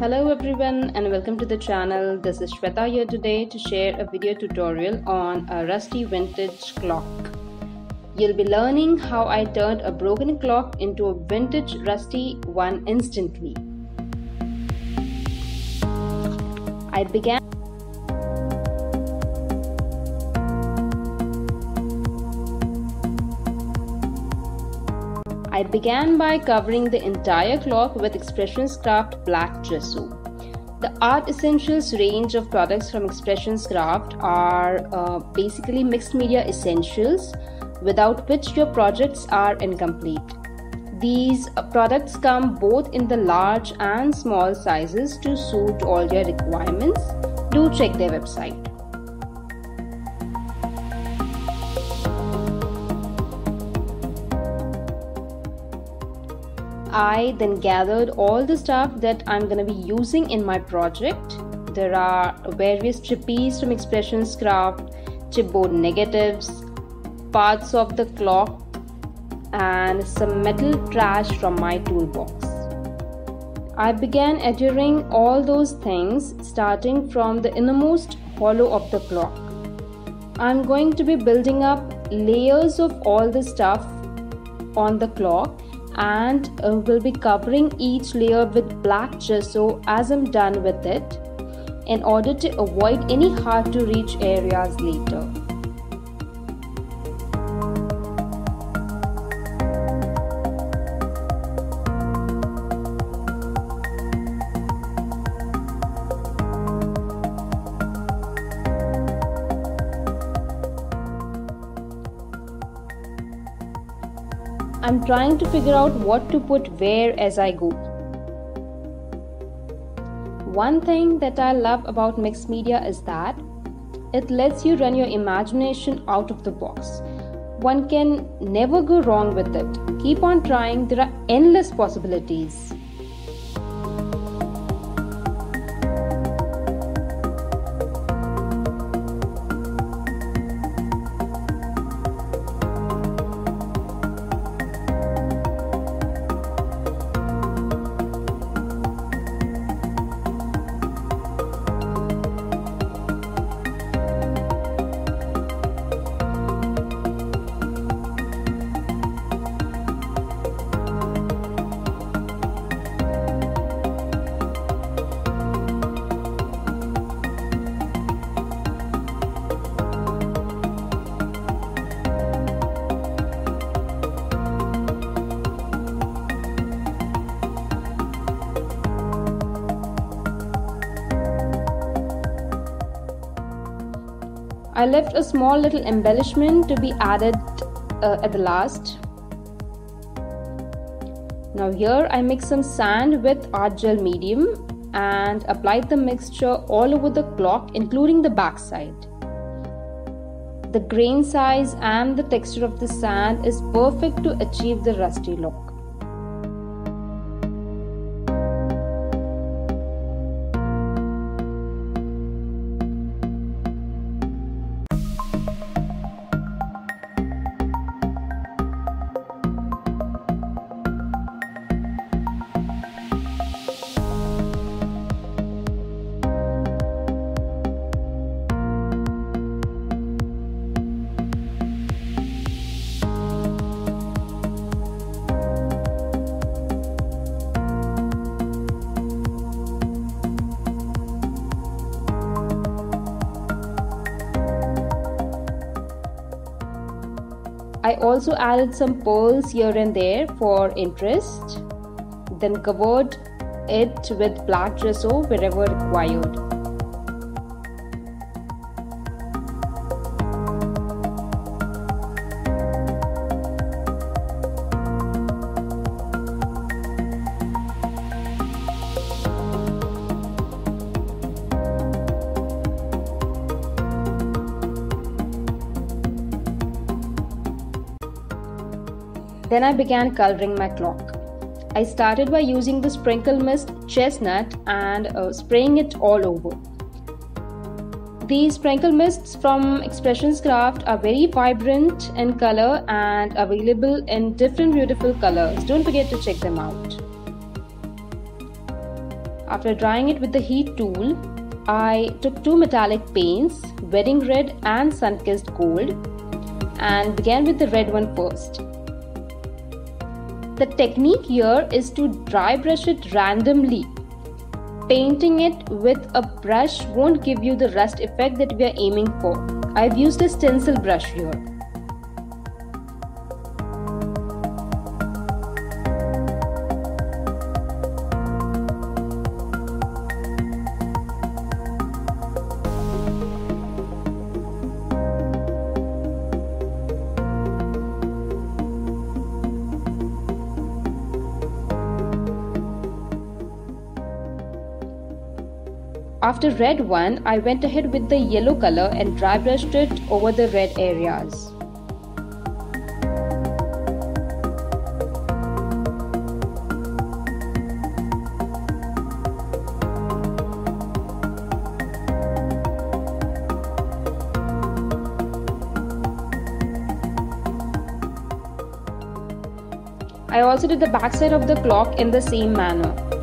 Hello everyone and welcome to the channel. This is Shweta here today to share a video tutorial on a rusty vintage clock. You'll be learning how I turned a broken clock into a vintage rusty one instantly. I began I began by covering the entire clock with Expressions Craft Black Gesso. The Art Essentials range of products from Expressions Craft are uh, basically mixed media essentials without which your projects are incomplete. These uh, products come both in the large and small sizes to suit all your requirements. Do check their website. I then gathered all the stuff that I'm to be using in my project. There are various trapeze from Expressions Craft, chipboard negatives, parts of the clock, and some metal trash from my toolbox. I began adhering all those things starting from the innermost hollow of the clock. I'm going to be building up layers of all the stuff on the clock and uh, will be covering each layer with black gesso as I'm done with it in order to avoid any hard to reach areas later. I'm trying to figure out what to put where as I go. One thing that I love about mixed media is that it lets you run your imagination out of the box. One can never go wrong with it. Keep on trying, there are endless possibilities. I left a small little embellishment to be added uh, at the last. Now here I mix some sand with art gel medium and applied the mixture all over the clock including the back side. The grain size and the texture of the sand is perfect to achieve the rusty look. I also added some pearls here and there for interest, then covered it with black gesso wherever required. Then I began coloring my clock. I started by using the sprinkle mist chestnut and uh, spraying it all over. These sprinkle mists from Expressions Craft are very vibrant in color and available in different beautiful colors. Don't forget to check them out. After drying it with the heat tool, I took two metallic paints, wedding red and sun-kissed gold and began with the red one first. The technique here is to dry brush it randomly. Painting it with a brush won't give you the rust effect that we are aiming for. I've used a stencil brush here. After red one, I went ahead with the yellow color and dry brushed it over the red areas. I also did the backside of the clock in the same manner.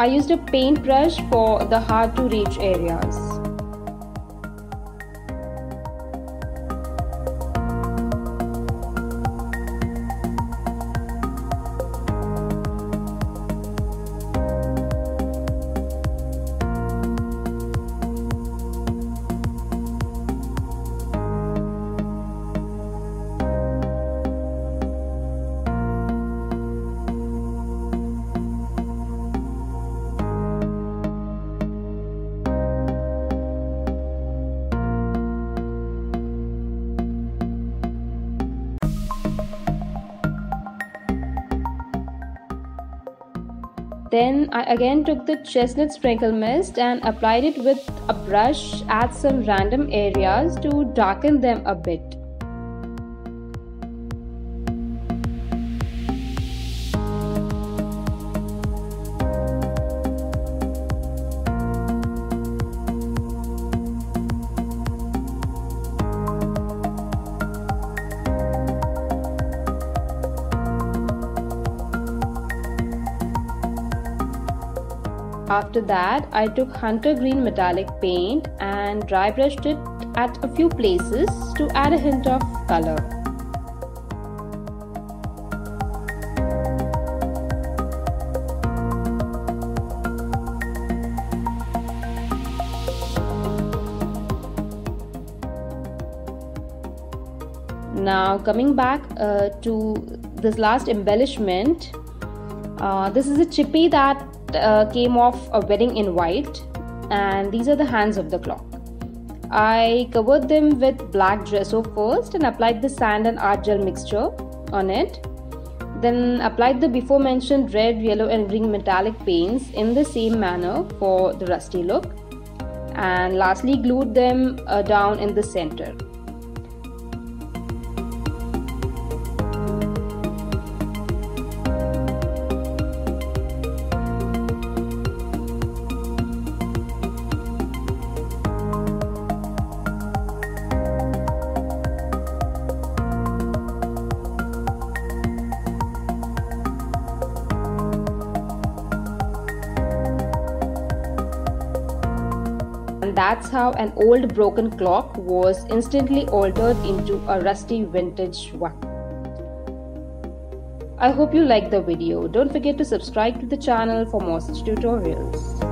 I used a paintbrush for the hard to reach areas. Then I again took the chestnut sprinkle mist and applied it with a brush at some random areas to darken them a bit. After that, I took hunter green metallic paint and dry brushed it at a few places to add a hint of color. Now coming back uh, to this last embellishment, uh, this is a chippy that uh, came off a wedding in white and these are the hands of the clock. I covered them with black gesso first and applied the sand and art gel mixture on it. Then applied the before mentioned red, yellow and green metallic paints in the same manner for the rusty look. And lastly glued them uh, down in the center. That's how an old broken clock was instantly altered into a rusty vintage one. I hope you liked the video. Don't forget to subscribe to the channel for more such tutorials.